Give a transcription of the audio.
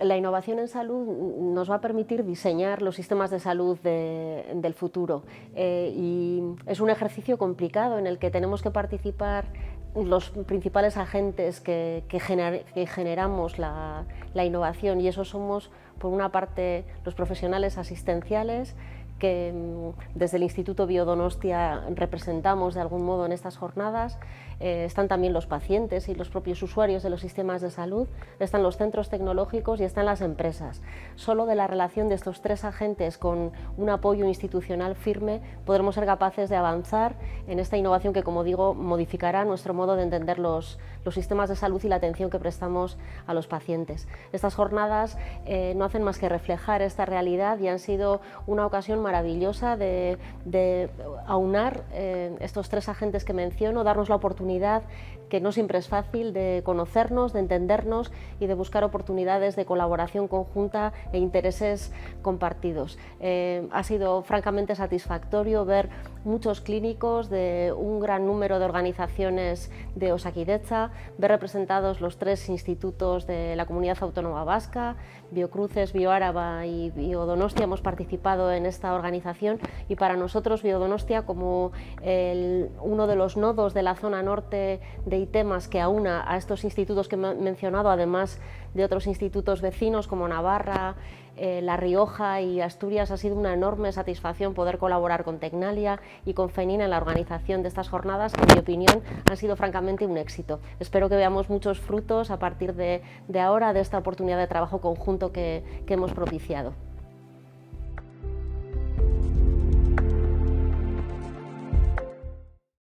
la innovación en salud nos va a permitir diseñar los sistemas de salud del futuro. Eh, y es un ejercicio complicado en el que tenemos que participar los principales agentes que, generamos la, la innovación. Y eso somos por una parte los profesionales asistenciales que mm, desde el Instituto Biodonostia representamos de algún modo en estas jornadas. Eh, están también los pacientes y los propios usuarios de los sistemas de salud, están los centros tecnológicos y están las empresas. Solo de la relación de estos tres agentes con un apoyo institucional firme podremos ser capaces de avanzar en esta innovación que, como digo, modificará nuestro modo de entender los, los sistemas de salud y la atención que prestamos a los pacientes. Estas jornadas eh, no hacen más que reflejar esta realidad y han sido una ocasión maravillosa de, aunar eh, estos tres agentes que menciono, darnos la oportunidad, que no siempre es fácil, de conocernos, de entendernos y de buscar oportunidades de colaboración conjunta e intereses compartidos. Eh, ha sido francamente satisfactorio ver muchos clínicos de un gran número de organizaciones de Osakidecha, ver representados los tres institutos de la Comunidad Autónoma Vasca, Biocruces, Bioáraba y Biodonostia hemos participado en esta organización y para nosotros Biodonostia como uno de los nodos de la zona norte de ITEMAS que aúna a estos institutos que he mencionado, además de otros institutos vecinos como Navarra, eh, La Rioja y Asturias, ha sido una enorme satisfacción poder colaborar con Tecnalia y con FENIN en la organización de estas jornadas que en mi opinión han sido francamente un éxito. Espero que veamos muchos frutos a partir de, ahora de esta oportunidad de trabajo conjunto que hemos propiciado.